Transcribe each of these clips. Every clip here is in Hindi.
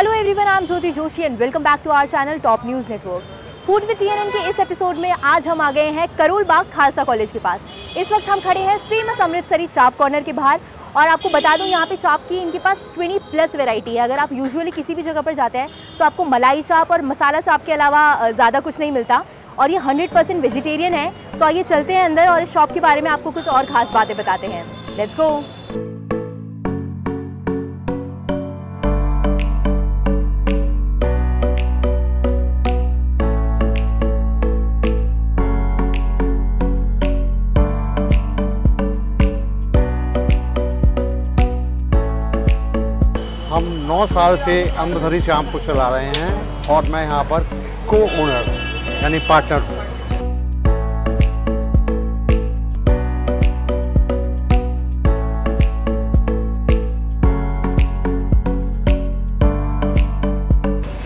नाम Jyoti Joshi and welcome back to our channel top news networks food with TNN के इस एपिसोड में आज हम आ गए हैं करोल बाग खालसा कॉलेज के पास। इस वक्त हम खड़े हैं फ़ेमस अमृतसरी चाप कॉर्नर के बाहर और आपको बता दूँ यहाँ पे चाप की इनके पास 20 प्लस वैरायटी है। अगर आप यूजुअली किसी भी जगह पर जाते हैं तो आपको मलाई चाप और मसाला चाप के अलावा ज़्यादा कुछ नहीं मिलता और ये 100 परसेंट वेजिटेरियन है। तो आइए चलते हैं अंदर और इस शॉप के बारे में आपको कुछ और खास बातें बताते हैं। लेट्स गो हम 9 साल से अमृतसरी शाम को चला रहे हैं और मैं यहाँ पर को ओनर यानी पार्टनर हूँ।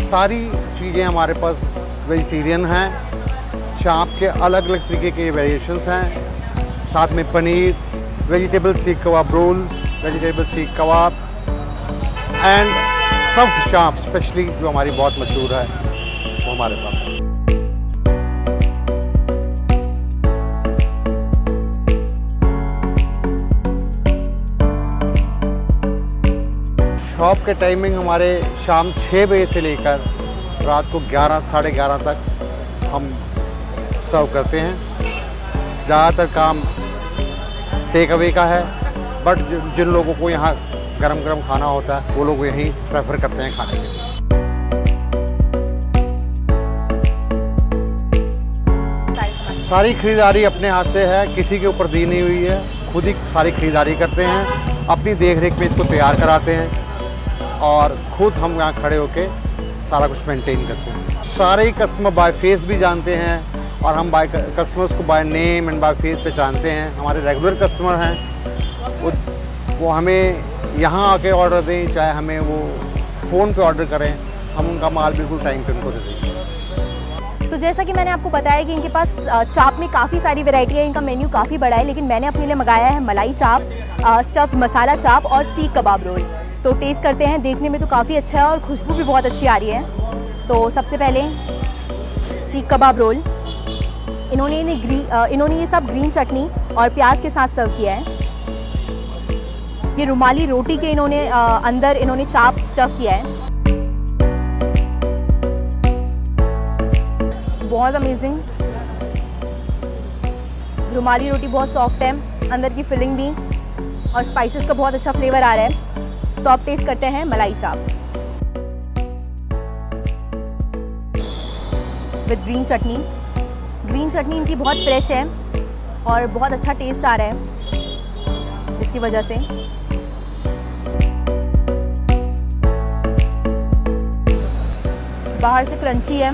सारी चीज़ें हमारे पास वेजिटेरियन हैं, चाप के अलग अलग तरीके के वेरिएशंस हैं। साथ में पनीर वेजिटेबल सीख kebab roll vegetable seekh kebab and soft chaap specially जो हमारी बहुत मशहूर है, वो हमारे पास शॉप के टाइमिंग हमारे शाम छः बजे से लेकर रात को ग्यारह, साढ़े ग्यारह तक हम सर्व करते हैं। ज़्यादातर काम टेक अवे का है बट जिन लोगों को यहाँ गरम गरम खाना होता है, वो लोग यहीं प्रेफर करते हैं खाने के सारी खरीदारी अपने हाथ से है, किसी के ऊपर दी नहीं हुई है, खुद ही सारी खरीदारी करते हैं, अपनी देख रेख में इसको तैयार कराते हैं, और खुद हम यहाँ खड़े होके सारा कुछ मेंटेन करते हैं। सारे ही कस्टमर बाय फेस भी जानते हैं, और हम बाय कस्टमर्स को by name and by face पहचानते हैं। हमारे रेगुलर कस्टमर हैं, वो वो हमें यहाँ आके ऑर्डर दें, चाहे हमें वो फ़ोन पे ऑर्डर करें, हम उनका माल बिल्कुल टाइम पे उनको दे देंगे। तो जैसा कि मैंने आपको बताया कि इनके पास चाप में काफ़ी सारी वैरायटी है, इनका मेन्यू काफ़ी बड़ा है, लेकिन मैंने अपने लिए मंगाया है मलाई चाप स्टफ्ड मसाला चाप और सीख कबाब रोल तो टेस्ट करते हैं, देखने में तो काफ़ी अच्छा है और खुशबू भी बहुत अच्छी आ रही है। तो सबसे पहले सीख कबाब रोल इन्होंने इन्हें ग्री इन्होंने ये सब ग्रीन चटनी और प्याज के साथ सर्व किया है। ये रुमाली रोटी के इन्होंने अंदर इन्होंने चाप स्टफ़ किया है। बहुत अमेजिंग रुमाली रोटी बहुत सॉफ्ट है, अंदर की फिलिंग भी। और स्पाइसेस का बहुत अच्छा फ्लेवर आ रहा है। तो आप टेस्ट करते हैं malai chaap. With green chutney. Green chutney इनकी बहुत फ्रेश है और बहुत अच्छा टेस्ट आ रहा है। इसकी वजह से। बाहर से क्रंची है,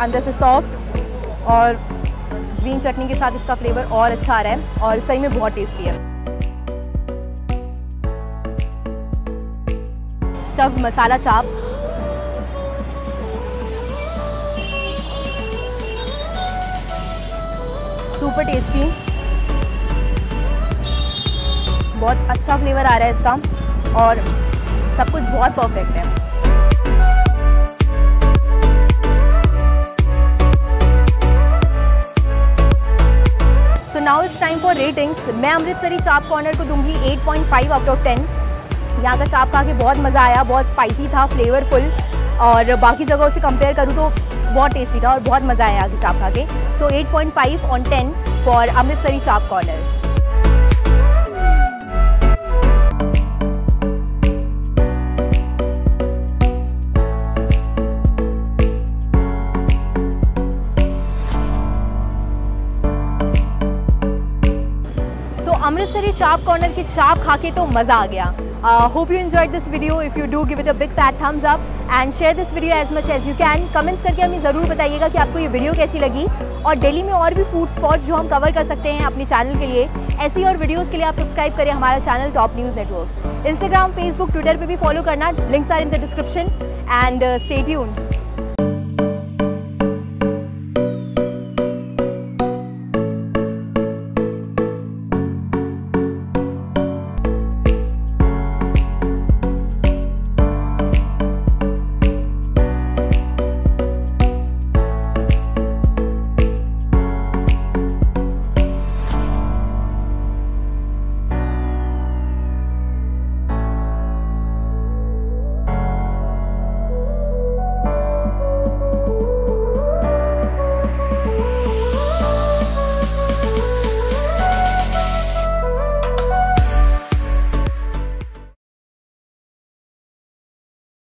अंदर से सॉफ्ट और ग्रीन चटनी के साथ इसका फ्लेवर और अच्छा आ रहा है, और सही में बहुत टेस्टी है। स्टफ्ड मसाला चाप सुपर टेस्टी बहुत अच्छा फ्लेवर आ रहा है इसका, और सब कुछ बहुत परफेक्ट है। टाइम फॉर रेटिंग्स मैं अमृतसरी चाप कॉर्नर को दूँगी 8.5 point five out of ten यहाँ का चाप खा के बहुत मज़ा आया, बहुत स्पाइसी था फ्लेवरफुल और बाकी जगहों से कंपेयर करूँ तो बहुत टेस्टी था और बहुत मज़ा आया यहाँ के चाप खा के so 8.5 on ten for Amritsari chaap corner Amritsari चाप कॉर्नर की चाप खा के तो मज़ा आ गया। Hope you enjoyed this video if you do give it a big fat thumbs up and share this video as much as you can comments करके हमें ज़रूर बताइएगा कि आपको ये वीडियो कैसी लगी। और दिल्ली में और भी फ़ूड स्पॉट्स जो हम कवर कर सकते हैं अपने चैनल के लिए, ऐसी और वीडियोज़ के लिए आप सब्सक्राइब करें हमारा channel top news network Instagram Facebook Twitter पर भी फॉलो करना। Links are in the description and stay tuned